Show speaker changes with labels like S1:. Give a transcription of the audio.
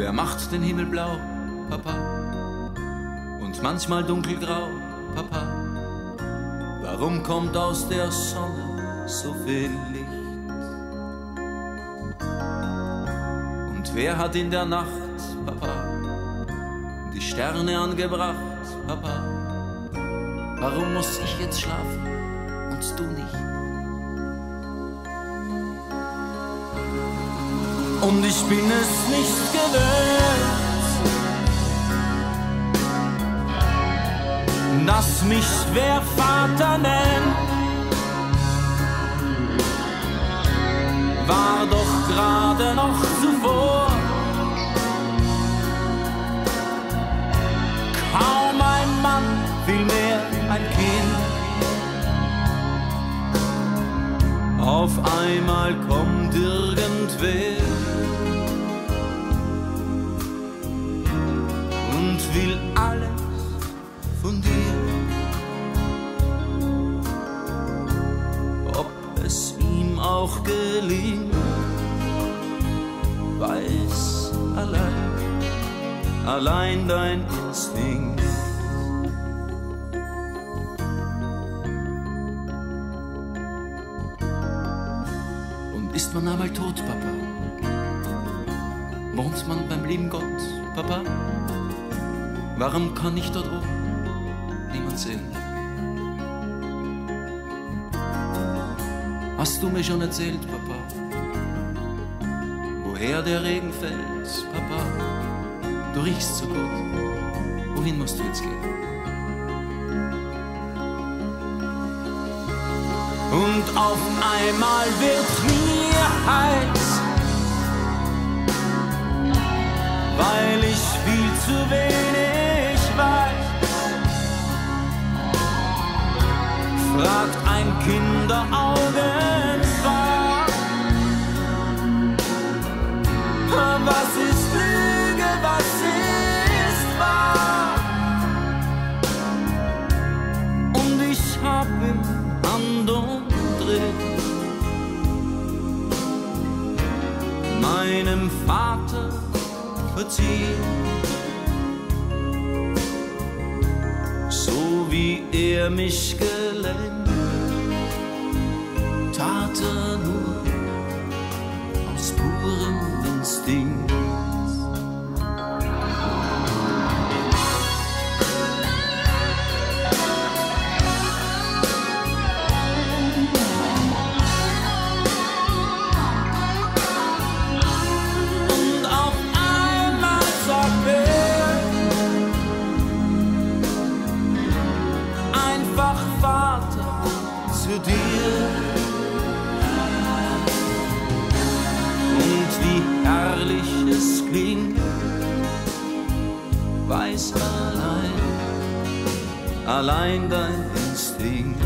S1: Wer macht den Himmel blau, Papa? Und manchmal dunkelgrau, Papa? Warum kommt aus der Sonne so viel Licht? Und wer hat in der Nacht, Papa, die Sterne angebracht, Papa? Warum muss ich jetzt schlafen und du nicht? Und ich bin es nicht gewöhnt, dass mich wer Vater nennt. War doch gerade noch zuvor kaum ein Mann, vielmehr ein Kind. Auf einmal kommt irgendwer will alles von dir. Ob es ihm auch gelingt, weiß allein, allein dein Instinkt. Und ist man einmal tot, Papa? Wohnt man beim lieben Gott, Papa? Warum kann ich dort oben niemand sehen? Hast du mir schon erzählt, Papa, woher der Regen fällt, Papa? Du riechst so gut. Wohin musst du jetzt gehen? Und auf einmal wird mir heiß, weil ich viel zu wenig Fragt ein Kinderaugen Was ist Lüge, was ist wahr? Und ich hab ihm Hand umdreht meinem Vater verziehen. So wie er mich gelenkt, tat er nur aus purem Instinkt. Wie herrlich es klingt, weiß allein, allein dein Instinkt.